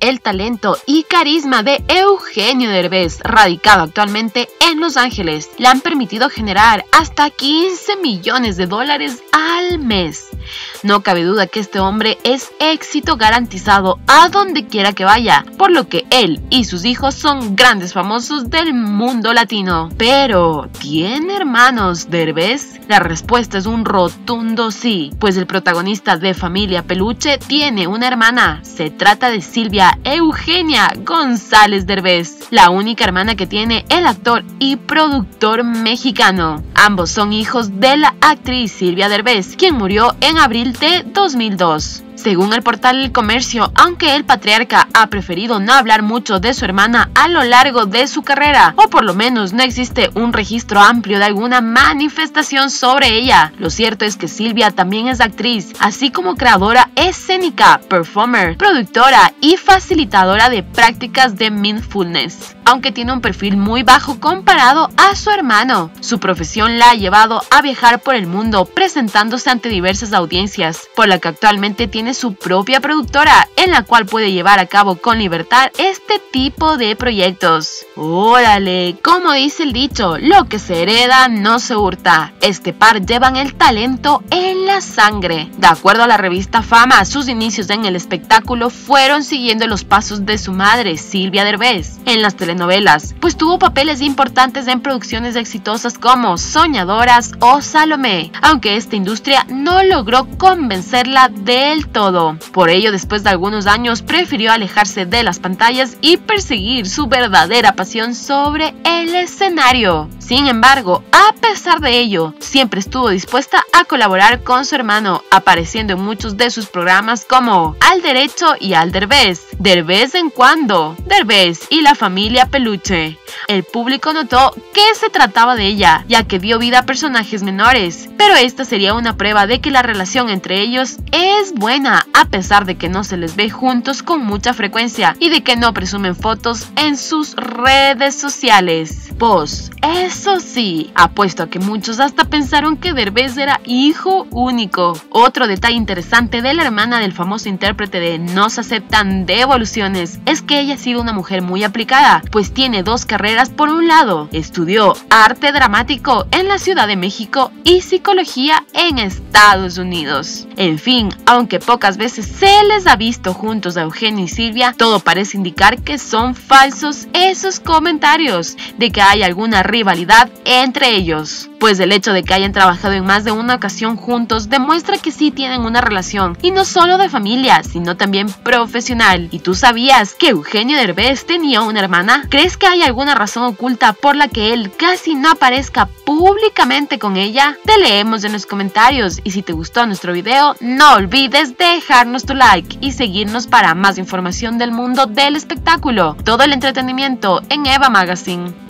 el talento y carisma de Eugenio Derbez, radicado actualmente en Los Ángeles, le han permitido generar hasta 15 millones de dólares al mes. No cabe duda que este hombre es éxito garantizado a donde quiera que vaya, por lo que él y sus hijos son grandes famosos del mundo latino. Pero, ¿tiene hermanos Derbez? La respuesta es un rotundo sí, pues el protagonista de Familia Peluche tiene una hermana. Se trata de Silvia Eugenia González Derbez, la única hermana que tiene el actor y productor mexicano. Ambos son hijos de la actriz Silvia Derbez, quien murió en abril de 2002. Según el portal El Comercio, aunque el patriarca ha preferido no hablar mucho de su hermana a lo largo de su carrera, o por lo menos no existe un registro amplio de alguna manifestación sobre ella, lo cierto es que Silvia también es actriz, así como creadora escénica, performer, productora y facilitadora de prácticas de mindfulness aunque tiene un perfil muy bajo comparado a su hermano. Su profesión la ha llevado a viajar por el mundo presentándose ante diversas audiencias, por la que actualmente tiene su propia productora en la cual puede llevar a cabo con libertad este tipo de proyectos. Órale, como dice el dicho, lo que se hereda no se hurta. Este par llevan el talento en la sangre. De acuerdo a la revista Fama, sus inicios en el espectáculo fueron siguiendo los pasos de su madre, Silvia Derbez, en las telenovelas novelas, pues tuvo papeles importantes en producciones exitosas como Soñadoras o Salomé, aunque esta industria no logró convencerla del todo. Por ello, después de algunos años, prefirió alejarse de las pantallas y perseguir su verdadera pasión sobre el escenario. Sin embargo, a pesar de ello, siempre estuvo dispuesta a colaborar con su hermano, apareciendo en muchos de sus programas como Al Derecho y Al Derbez, de vez en cuando, Derbez y la familia Peluche. El público notó que se trataba de ella, ya que dio vida a personajes menores, pero esta sería una prueba de que la relación entre ellos es buena, a pesar de que no se les ve juntos con mucha frecuencia y de que no presumen fotos en sus redes sociales. Pues, eso sí, apuesto a que muchos hasta pensaron que Derbez era hijo único. Otro detalle interesante de la hermana del famoso intérprete de No se aceptan devoluciones es que ella ha sido una mujer muy aplicada, pues tiene dos carreras por un lado. Estudió arte dramático en la Ciudad de México y psicología en Estados Unidos. En fin, aunque pocas veces se les ha visto juntos a Eugenio y Silvia, todo parece indicar que son falsos esos comentarios de que hay alguna rivalidad entre ellos pues el hecho de que hayan trabajado en más de una ocasión juntos demuestra que sí tienen una relación, y no solo de familia, sino también profesional. ¿Y tú sabías que Eugenio Derbez tenía una hermana? ¿Crees que hay alguna razón oculta por la que él casi no aparezca públicamente con ella? Te leemos en los comentarios y si te gustó nuestro video, no olvides dejarnos tu like y seguirnos para más información del mundo del espectáculo, todo el entretenimiento en Eva Magazine.